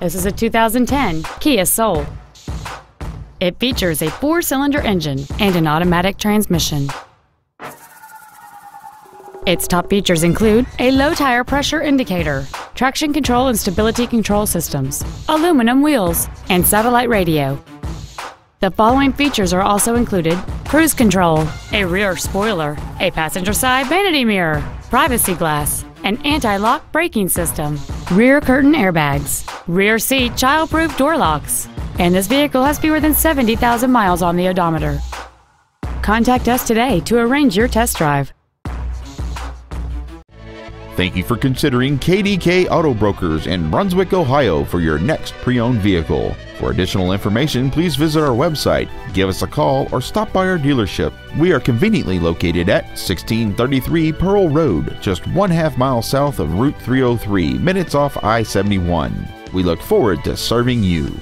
This is a 2010 Kia Soul. It features a four-cylinder engine and an automatic transmission. Its top features include a low tire pressure indicator, traction control and stability control systems, aluminum wheels, and satellite radio. The following features are also included cruise control, a rear spoiler, a passenger side vanity mirror, privacy glass, an anti-lock braking system, rear curtain airbags, rear seat child-proof door locks, and this vehicle has fewer than 70,000 miles on the odometer. Contact us today to arrange your test drive. Thank you for considering KDK Auto Brokers in Brunswick, Ohio for your next pre owned vehicle. For additional information, please visit our website, give us a call, or stop by our dealership. We are conveniently located at 1633 Pearl Road, just one half mile south of Route 303, minutes off I 71. We look forward to serving you.